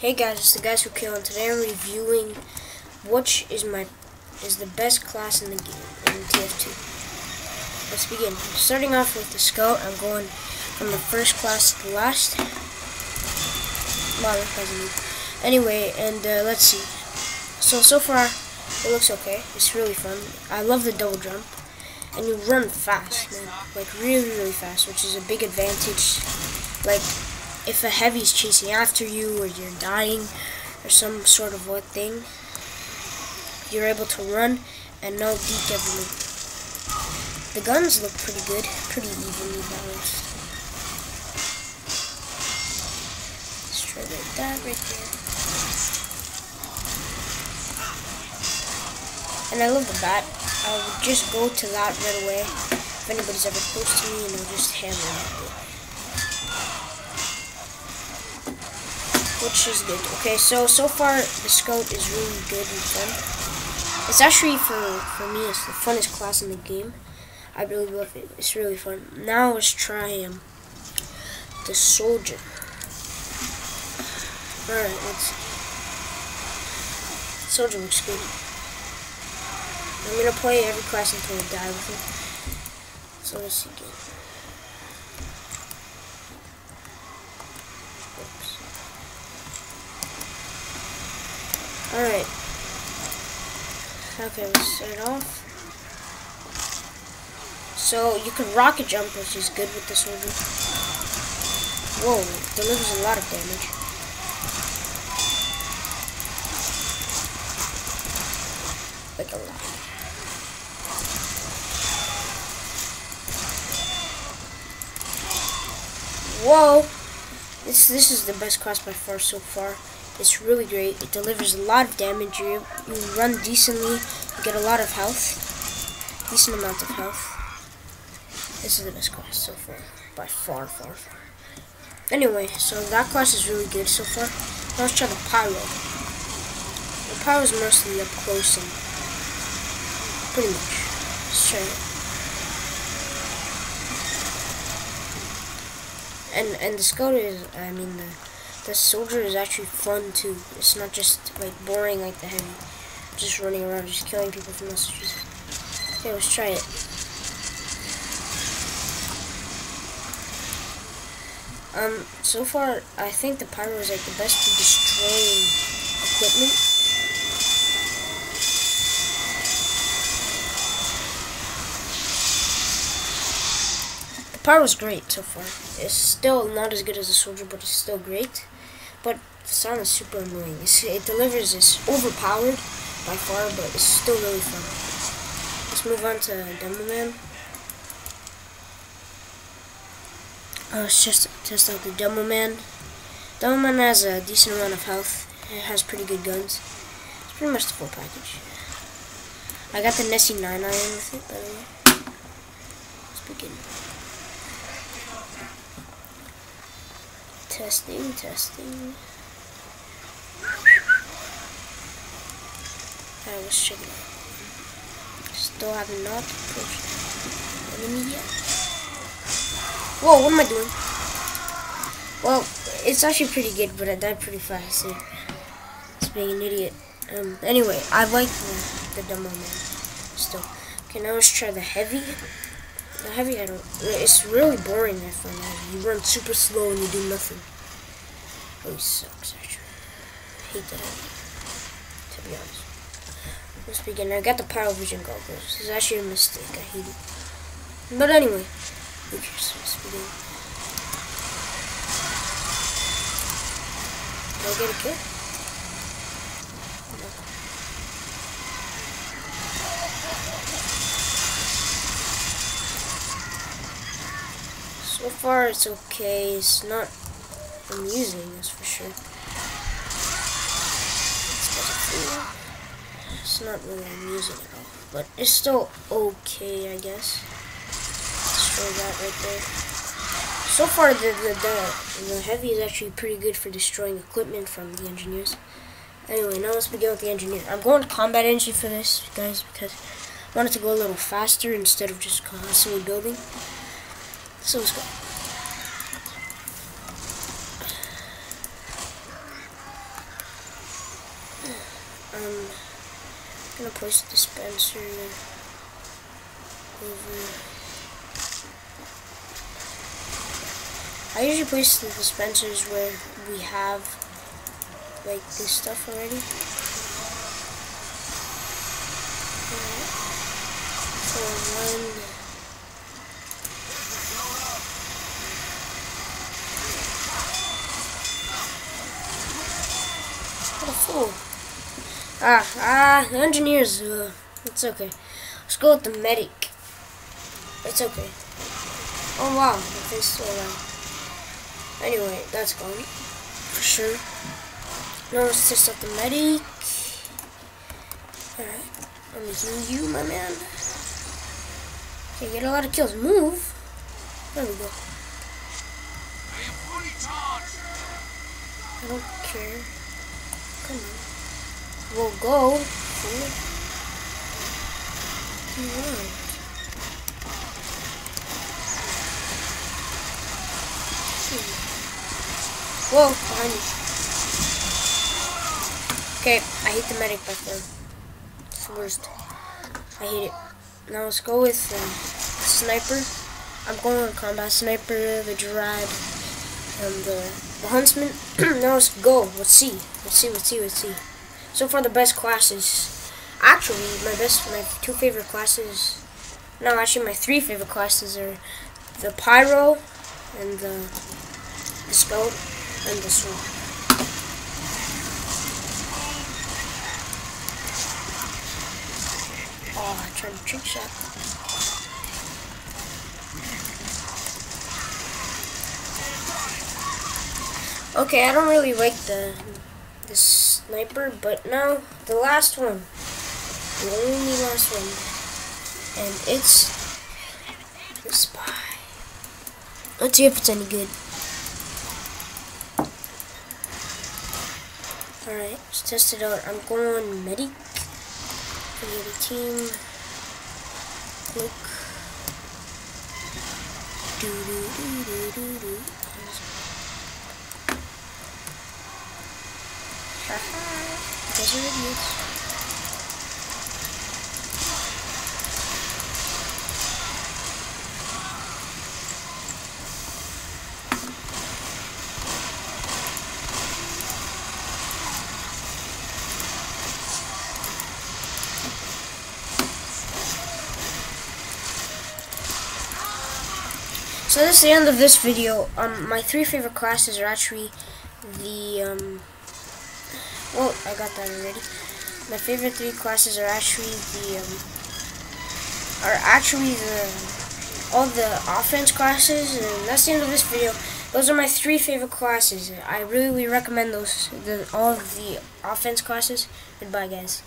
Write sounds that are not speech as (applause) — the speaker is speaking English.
Hey guys, it's the guys who kill, and today I'm reviewing which is my is the best class in the game in TF2. Let's begin. Starting off with the scout, I'm going from the first class to the last. Wow, that doesn't. Anyway, and uh, let's see. So so far, it looks okay. It's really fun. I love the double jump, and you run fast, man. Like really really fast, which is a big advantage. Like if a heavy's chasing after you or you're dying or some sort of what thing, you're able to run and no every move. The guns look pretty good, pretty evenly balanced. Let's try that right there. And I love the bat. I would just go to that right away if anybody's ever close to me and I'll just hammer it. Which is good. Okay, so so far the scout is really good and fun. It's actually for for me it's the funnest class in the game. I really love it. It's really fun. Now let's try um, the soldier. Alright, let's. Soldier looks good. I'm gonna play every class until I die with it. So let's see. Alright. Okay, let's start off. So, you can rocket jump, which is good with this soldier. Whoa, delivers a lot of damage. Like a lot. Whoa! This this is the best class by far so far. It's really great. It delivers a lot of damage. You, you run decently. You get a lot of health. Decent amount of health. This is the best class so far. By far, far, far. Anyway, so that class is really good so far. Now let's try the Pyro. The Pyro is mostly up close and pretty much. Let's try it. And, and the Scout is, I mean, the the soldier is actually fun too. It's not just like boring like the heavy. Just running around, just killing people from messages. Okay, let's try it. Um, so far, I think the pyro is like the best for destroying equipment. The pyro is great so far. It's still not as good as a soldier, but it's still great. But the sound is super annoying. It's, it delivers this overpowered by far, but it's still really fun. Let's move on to Demo Man. Uh, let's just test out the Demo Man. Demo Man has a decent amount of health. It has pretty good guns. It's pretty much the full package. I got the Nessie 9 iron with it, by the way. Let's begin. Testing, testing. Alright, let's check it out. Still have not the enemy yet. Whoa, what am I doing? Well, it's actually pretty good, but I died pretty fast. So it's being an idiot. Um, anyway, I like the, the demo man still. Okay, now let's try the heavy. The heavy, I don't. It's really boring. I find. You run super slow and you do nothing. Really sucks, actually. I hate that. To be honest. Let's begin. I got the Pyro Vision goggles. This is actually a mistake. I hate it. But anyway, who cares? Let's begin. Did I get a? So far it's okay, it's not amusing, this for sure. It's not really amusing at all, but it's still okay, I guess. Show that right there. So far, the, the, the, the heavy is actually pretty good for destroying equipment from the engineers. Anyway, now let's begin with the engineer. I'm going to combat engine for this, guys, because I wanted to go a little faster instead of just constantly building. So let's go. I'm gonna place the dispenser over. I usually place the dispensers where we have like this stuff already. So one. Oh. Ah, ah, the engineers, uh, it's okay. Let's go with the medic. It's okay. Oh wow, face still around. Anyway, that's gone. For sure. Now let's test out the medic. Alright, let me heal you, my man. Okay, get a lot of kills. Move. There we go. I don't care. Come on. We'll go. Whoa, behind me. Okay, I hate the medic there. It's the worst. I hate it. Now let's go with uh, sniper. I'm going with combat sniper, the Jarate, and the the huntsman. (clears throat) now let's go. Let's see. Let's see. Let's see. Let's see. So far, the best classes. Actually, my best, my two favorite classes. No, actually, my three favorite classes are the pyro and the the and the sword. Oh, I tried to trick shot. Okay, I don't really like the the sniper, but now the last one. The only last one. And it's the spy. Let's see if it's any good. Alright, let's test it out. I'm going medic. For the team. Look. Do do do do do do. Those are. So this is the end of this video. Um, my three favorite classes are actually the um, well, I got that already. My favorite three classes are actually the um, are actually the all the offense classes, and that's the end of this video. Those are my three favorite classes. I really recommend those, the, all of the offense classes. Goodbye, guys.